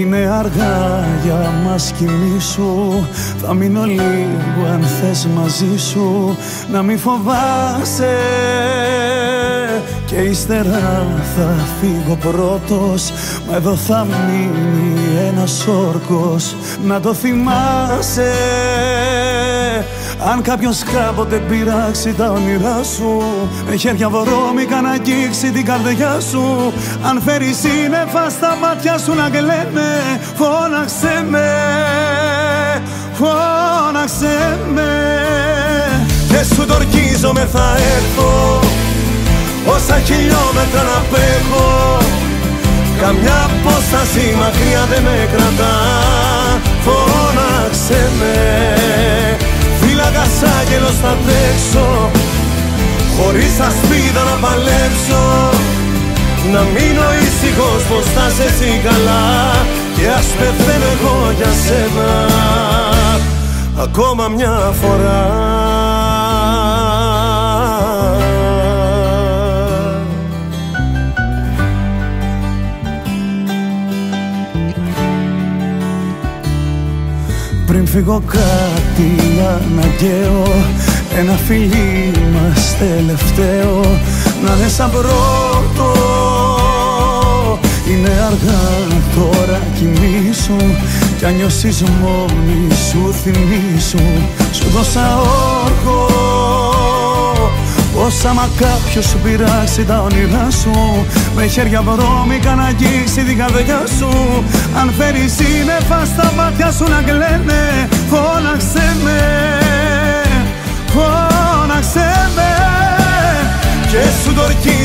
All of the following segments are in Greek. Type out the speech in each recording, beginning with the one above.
Είναι αργά για μας κοιμήσου Θα μείνω λίγο αν θες μαζί σου. Να μην φοβάσαι. Και ύστερα θα φύγω πρώτος. Μα εδώ θα μείνει ένας όρκος. Να το θυμάσαι αν κάποιος κάποτε πειράξει τα όνειρά σου Με χέρια βρώμικα να αγγίξει την καρδιά σου. Αν φέρει σύννεφα στα μάτια σου να κλαίνε Φώναξε με, φώναξε με. Και σου τορκίζομαι θα έρθω Όσα χιλιόμετρα να πέχω. Καμιά απόσταση μακριά δεν με κρατά Φώναξε με. φύλακας άγγελος θα τρέξω Χωρίς ασπίδα να παλέψω. Να μείνω ήσυχος πως θα σε εσύ καλά Και ας πεθαίνω εγώ για σένα. Ακόμα μια φορά. Πριν φύγω κάτι αναγκαίο Ένα φιλί μας τελευταίο Να είναι σαν πρώτο. Είναι αργά τώρα κοιμήσου Κι αν νιώσεις μόνη σου θυμίσου Σου δώσα όρκο Πως άμα κάποιος σου πειράξει τα όνειρά σου Με χέρια βρώμικα να αγγίξει την καρδιά σου. Αν φέρεις σύννεφα στα μάτια σου να κλαίνε Φώναξε με,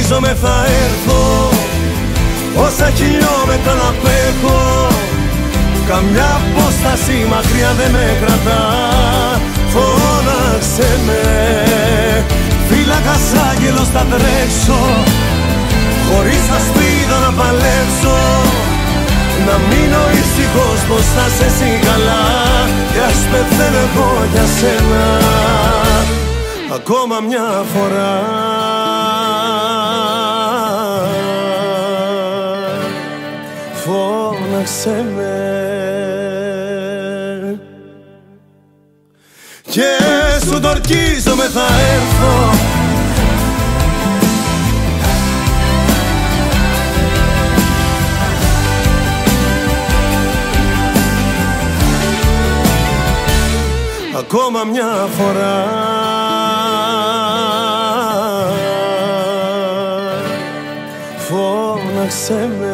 τορκίζομαι θα έρθω Όσα χιλιόμετρα να πέχω Καμιά απόσταση μακριά δεν με κρατά Φώναξε με Φύλακας άγγελος θα τρέξω Χωρίς ασπίδα να παλέψω Να μείνω ήσυχος πως θα σε εσύ καλά Κι ας πεθαίνω εγώ για σένα Ακόμα μια φορά Φώναξε με. Και σου τορκίζομαι θα έρθω. Ακόμα μια φορά. Φώναξε με